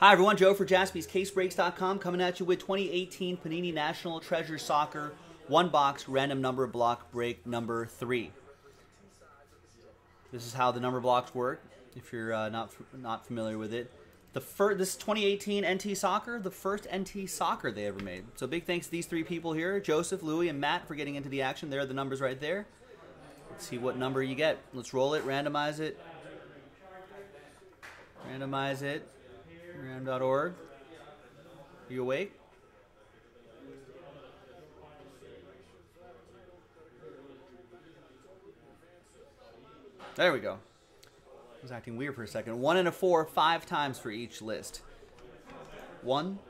Hi, everyone. Joe for jaspyscasebreaks.com coming at you with 2018 Panini National Treasure Soccer one box random number block break number three. This is how the number blocks work. If you're uh, not not familiar with it, the first this 2018 NT Soccer, the first NT Soccer they ever made. So big thanks to these three people here, Joseph, Louie, and Matt for getting into the action. There are the numbers right there. Let's see what number you get. Let's roll it, randomize it, randomize it. Ram.org. You awake? There we go. I was acting weird for a second. One and a four, five times for each list. One.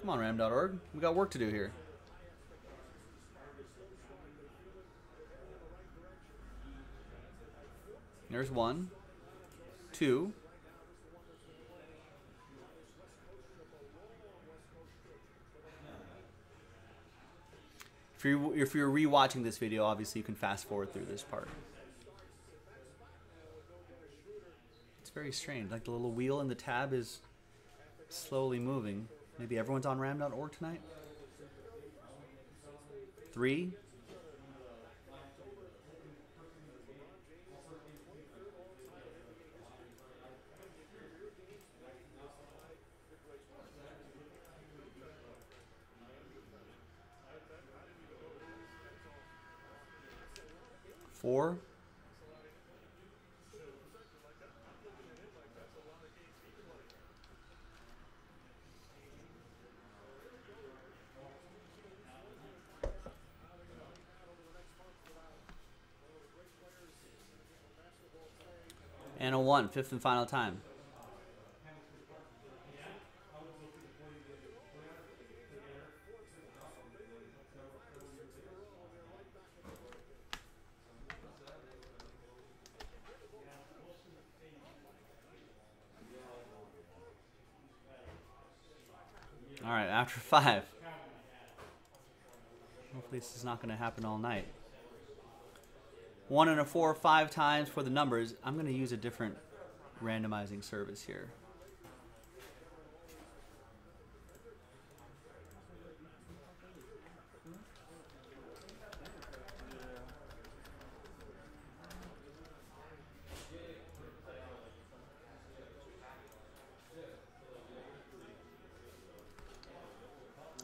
Come on, ram.org. We got work to do here. There's one, two, If you're, if you're rewatching this video, obviously you can fast forward through this part. It's very strange. Like the little wheel in the tab is slowly moving. Maybe everyone's on ram.org tonight? Three, Four. And a one, fifth and final time. After five. Hopefully this is not going to happen all night. One and a four, five times for the numbers. I'm going to use a different randomizing service here.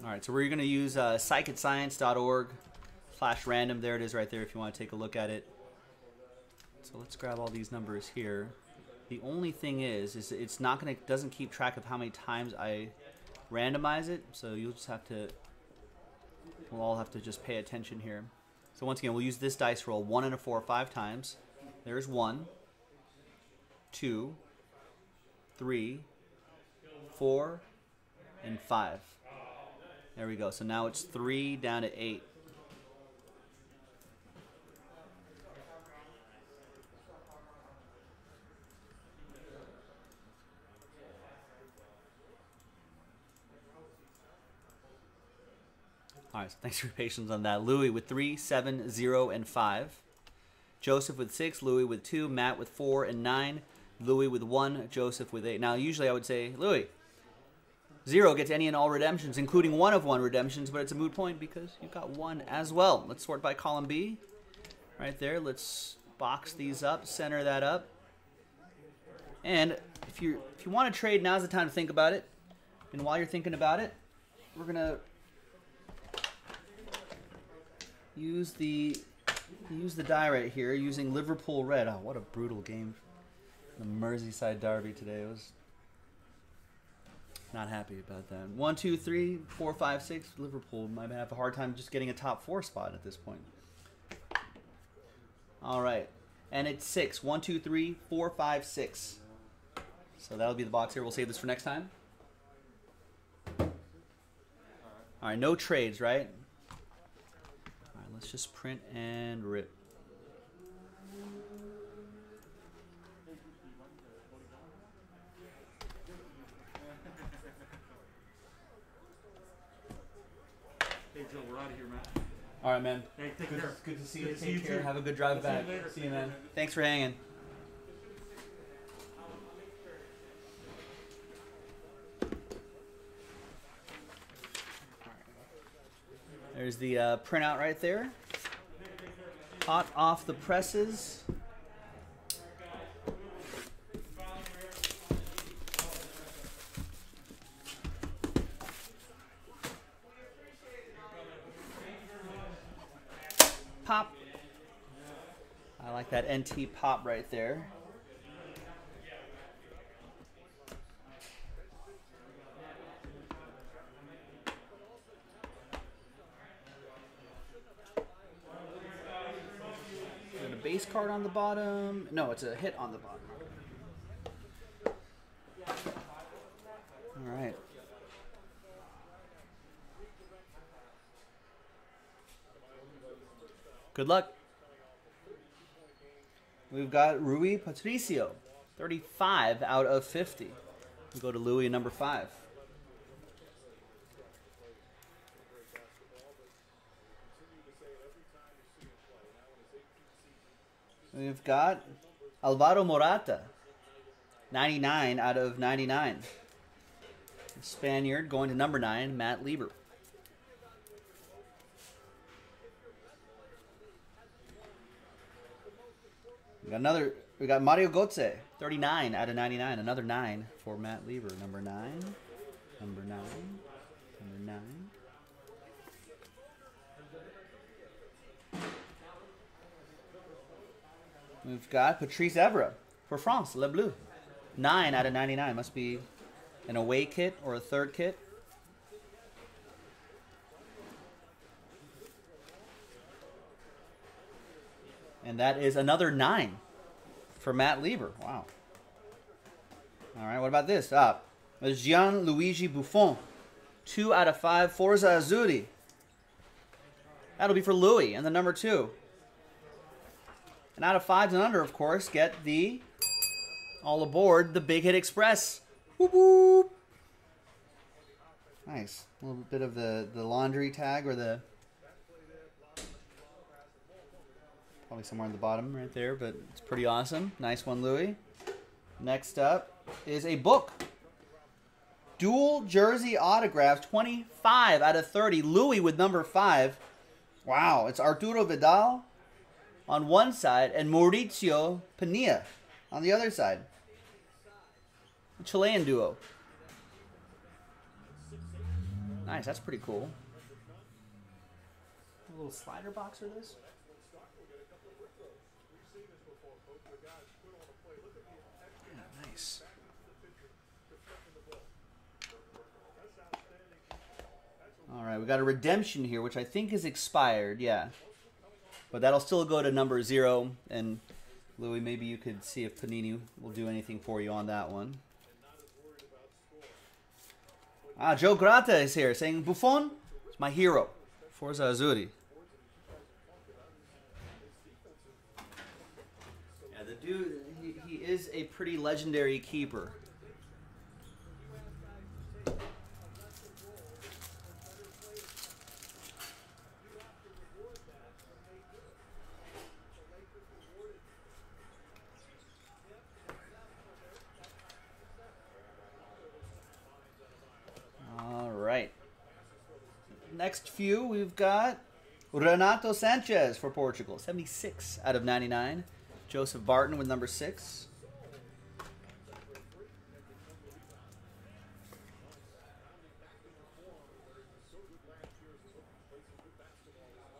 All right, so we're going to use uh, psychicscience.org slash random. There it is right there if you want to take a look at it. So let's grab all these numbers here. The only thing is, is it's not going to, doesn't keep track of how many times I randomize it. So you'll just have to, we'll all have to just pay attention here. So once again, we'll use this dice roll, one and a four, five times. There's one, two, three, four, and five. There we go. So now it's three down to eight. All right, so thanks for your patience on that. Louis with three, seven, zero, and five. Joseph with six, Louis with two, Matt with four and nine, Louis with one, Joseph with eight. Now, usually I would say, Louis, Zero gets any and all redemptions, including one of one redemptions, but it's a moot point because you've got one as well. Let's sort by column B. Right there. Let's box these up, center that up. And if you if you want to trade, now's the time to think about it. And while you're thinking about it, we're gonna use the use the die right here using Liverpool Red. Oh, what a brutal game! The Merseyside derby today it was not happy about that. One, two, three, four, five, six. Liverpool might have a hard time just getting a top four spot at this point. All right. And it's six. One, two, three, four, five, six. So that'll be the box here. We'll save this for next time. All right, no trades, right? All right, let's just print and rip. All right, man. Hey, take Good, care. good to see you. Good to see Take you care. too. Have a good drive See you back. later. See you, man. Thanks for hanging. There's the uh, printout right there. Hot off the presses. Pop. I like that NT pop right there. A base card on the bottom? No, it's a hit on the bottom. All right. Good luck. We've got Rui Patricio, 35 out of 50. We go to Louis, number five. We've got Alvaro Morata, 99 out of 99. Spaniard going to number nine, Matt Lieber. We got another. We got Mario Götze, 39 out of 99. Another nine for Matt Lieber. Number nine. Number nine. Number nine. We've got Patrice Evra for France, Le Bleu. 9 out of 99. Must be an away kit or a third kit. And that is another 9 for Matt Lieber. Wow. All right, what about this? Ah, Gianluigi Buffon. 2 out of 5. Forza Azzurri. That'll be for Louis and the number 2. And out of fives and under, of course, get the all aboard the Big Hit Express. Whoop whoop. Nice. A little bit of the, the laundry tag or the probably somewhere in the bottom right there, but it's pretty awesome. Nice one, Louis. Next up is a book. Dual jersey autographs, 25 out of 30. Louis with number 5. Wow, it's Arturo Vidal on one side and Mauricio Pinilla on the other side. A Chilean duo. Nice, that's pretty cool. A little slider box for this. Right, we got a redemption here, which I think is expired. Yeah. But that'll still go to number zero. And Louis, maybe you could see if Panini will do anything for you on that one. Ah, Joe Grata is here saying Buffon is my hero. Forza Azzurri. Yeah, the dude, he, he is a pretty legendary keeper. All right. Next few, we've got Renato Sanches for Portugal, 76 out of 99. Joseph Barton with number 6.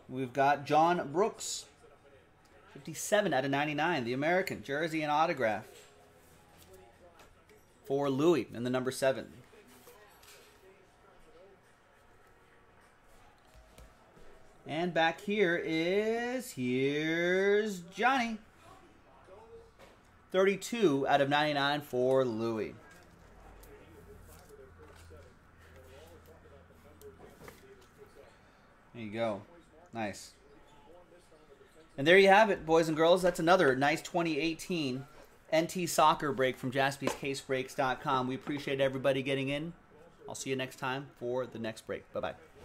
We've got John Brooks, 57 out of 99, the American, jersey and autograph for Louis in the number 7. And back here is here's Johnny. 32 out of 99 for Louis. There you go. Nice. And there you have it, boys and girls. That's another nice 2018 NT soccer break from jaspyscasebreaks.com. We appreciate everybody getting in. I'll see you next time for the next break. Bye bye.